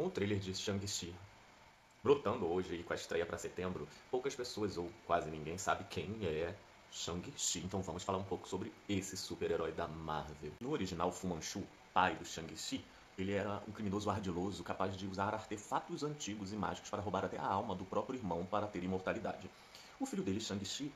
Com o trailer de Shang-Chi brotando hoje e com a estreia para setembro, poucas pessoas ou quase ninguém sabe quem é Shang-Chi. Então vamos falar um pouco sobre esse super-herói da Marvel. No original, Fu Manchu, pai do Shang-Chi, ele era um criminoso ardiloso capaz de usar artefatos antigos e mágicos para roubar até a alma do próprio irmão para ter imortalidade. O filho dele, Shang-Chi,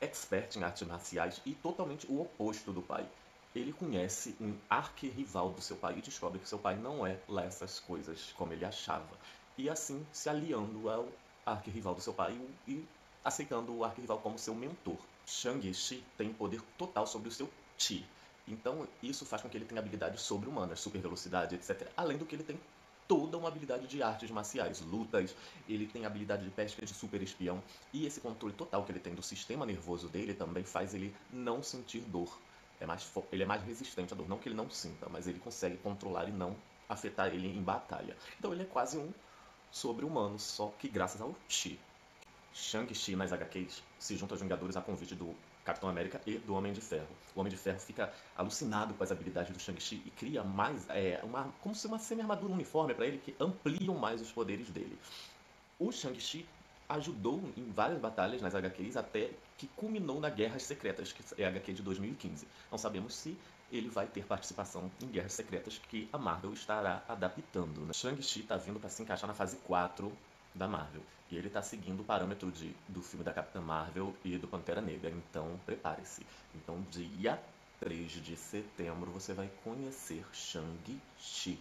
expert em artes marciais e totalmente o oposto do pai. Ele conhece um arquirrival do seu pai e descobre que seu pai não é lá essas coisas como ele achava. E assim se aliando ao arquirrival do seu pai e aceitando o arquirrival como seu mentor. Shang-Chi tem poder total sobre o seu Chi. Então isso faz com que ele tenha habilidades sobre-humanas, super velocidade, etc. Além do que ele tem toda uma habilidade de artes marciais, lutas, ele tem habilidade de pesca de super espião e esse controle total que ele tem do sistema nervoso dele também faz ele não sentir dor. É mais ele é mais resistente à dor, não que ele não sinta, mas ele consegue controlar e não afetar ele em batalha. Então ele é quase um sobre-humano, só que graças ao Chi. Shang-Chi nas HQs se junta aos Vingadores a convite do Capitão América e do Homem de Ferro. O Homem de Ferro fica alucinado com as habilidades do Shang-Chi e cria mais, é, uma, como se uma semi-armadura uniforme para ele que ampliam mais os poderes dele. O Shang-Chi ajudou em várias batalhas nas HQs até que culminou na Guerras Secretas, que é a HQ de 2015. Não sabemos se ele vai ter participação em Guerras Secretas que a Marvel estará adaptando. Né? Shang-Chi está vindo para se encaixar na fase 4 da Marvel. E ele está seguindo o parâmetro de, do filme da Capitã Marvel e do Pantera Negra. Então, prepare-se. Então, dia 3 de setembro, você vai conhecer Shang-Chi.